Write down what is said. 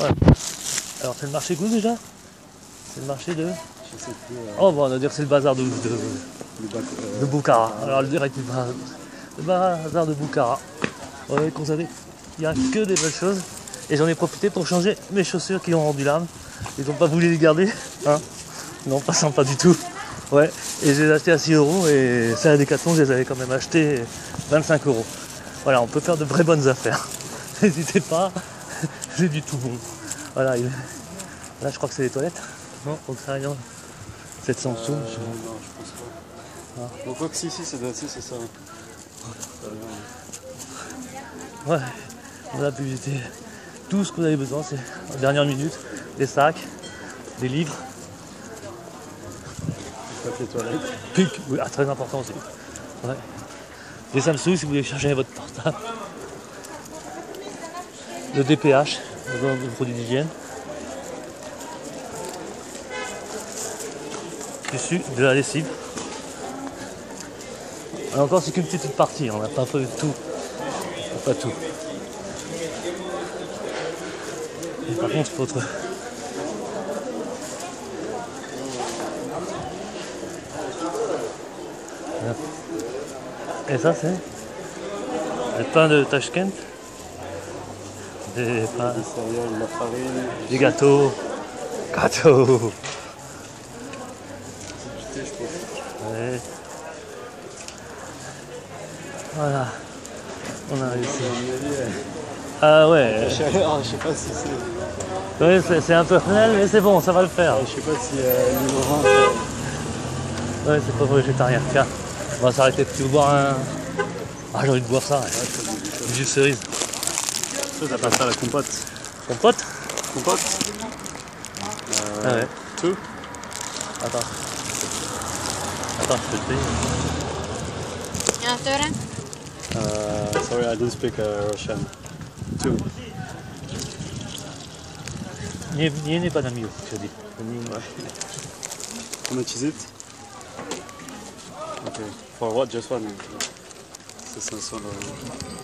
Alors c'est le marché où déjà C'est le marché de. Je sais plus. euh, Oh bon on va dire que c'est le bazar de, de, le bac, euh, de Boukhara. Alors le direct du bazar, le bazar de Boukhara. Ouais, constaté, il n'y a que des belles choses. Et j'en ai profité pour changer mes chaussures qui ont rendu l'âme. Ils n'ont pas voulu les garder. Hein non, pas sympa du tout. Ouais, et je les ai achetés à 6 euros et c'est à Decathlon, je les avais quand même achetés 25 euros. Voilà, on peut faire de vraies bonnes affaires. N'hésitez pas, j'ai du tout bon. Voilà, il- là je crois que c'est les toilettes. Non, Oxarion, 700 sous. euh, je- non, je pense pas. Ah. Donc, quoi que si, si, être si, c'est ça. Ouais, on a pu visiter tout ce que vous avez besoin, c'est en dernière minute, des sacs, des livres, Papier toilette. pic, oui, ah, très important aussi. Ouais. Des Samsung si vous voulez charger votre portable. Le DPH, besoin de produits d'hygiène. Tissu, de la lessive. Et encore, c'est qu'une petite partie, on n'a pas fait tout. Pas tout. Et par contre. Voilà. Et ça, c'est? Le pain de Tashkent? Des pains, Des céréales, la farine. des gâteaux. Gâteaux. Je. Ouais. Voilà. On a réussi. Ah ouais. Je sais alors, je sais pas si c'est. Ouais, c'est c'est un peu réel, mais c'est bon, ça va le faire. Je sais pas si euh, Ouais, c'est pas végétarien. Tiens, on va s'arrêter. Veux boire un. Ah, j'ai envie de boire ça. Ouais. Du jus de cerise. Ça t'appelles ça la compote. Compote Compote Ah ouais. Tout Attends. Attends, je te le paye. Ancora? uh, Sorry, I don't speak uh, Russian. Two. Nie, nie, nie pana miło, je dis. How much is it? Okay. For what? Just one C'est 500 euros.